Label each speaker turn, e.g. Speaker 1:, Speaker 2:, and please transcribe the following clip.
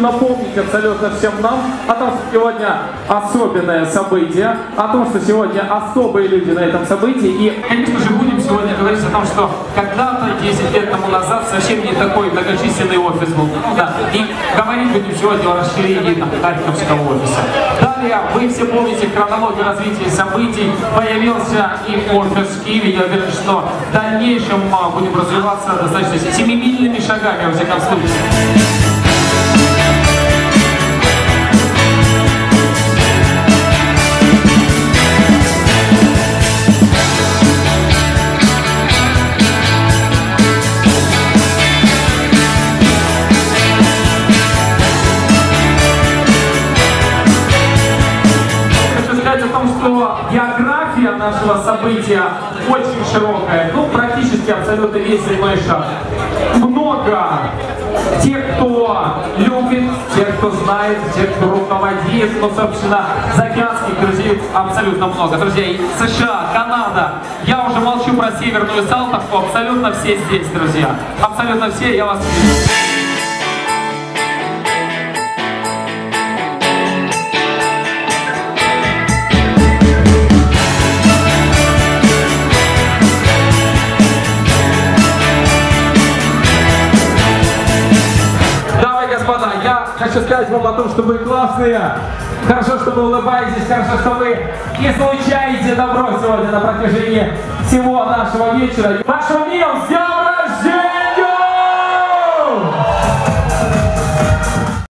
Speaker 1: напомнить абсолютно всем нам о том, что сегодня особенное событие, о том, что сегодня особые люди на этом событии. И, конечно же, будем сегодня говорить о том, что когда-то, 10 лет тому назад, совсем не такой многочисленный офис был. Ну да, и говорить будем сегодня о расширении там, Харьковского офиса. Далее, вы все помните хронологию развития событий. Появился и офис в Киеве. Я уверен, что в дальнейшем а, будем развиваться достаточно семимильными шагами, во всяком случае. Сказать о том, что география нашего события очень широкая. Ну, практически абсолютно весь земной шар. Много тех, кто любит, тех, кто знает, тех, кто руководит. Ну, собственно, заокеанских друзей абсолютно много. Друзья, США, Канада. Я уже молчу про Северную Салтовку. Абсолютно все здесь, друзья. Абсолютно все. Я вас вижу. Господа, я хочу сказать вам о том, что вы классные. Хорошо, что вы улыбаетесь, хорошо, что вы не случаете добро сегодня на протяжении всего нашего вечера. Вашу милость, сделайте